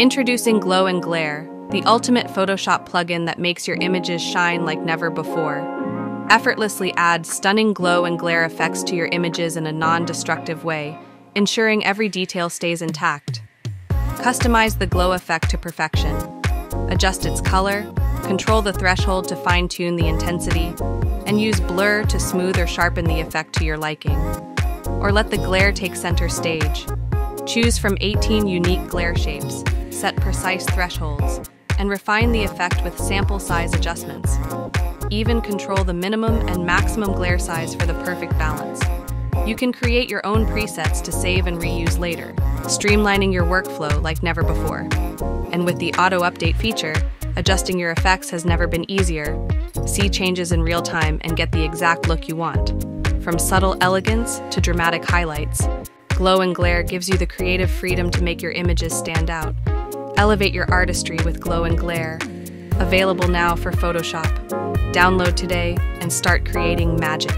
Introducing Glow and Glare, the ultimate Photoshop plugin that makes your images shine like never before. Effortlessly add stunning glow and glare effects to your images in a non-destructive way, ensuring every detail stays intact. Customize the glow effect to perfection. Adjust its color, control the threshold to fine-tune the intensity, and use blur to smooth or sharpen the effect to your liking. Or let the glare take center stage. Choose from 18 unique glare shapes, set precise thresholds, and refine the effect with sample size adjustments. Even control the minimum and maximum glare size for the perfect balance. You can create your own presets to save and reuse later, streamlining your workflow like never before. And with the auto update feature, adjusting your effects has never been easier. See changes in real time and get the exact look you want. From subtle elegance to dramatic highlights, Glow and Glare gives you the creative freedom to make your images stand out. Elevate your artistry with Glow and Glare. Available now for Photoshop. Download today and start creating magic.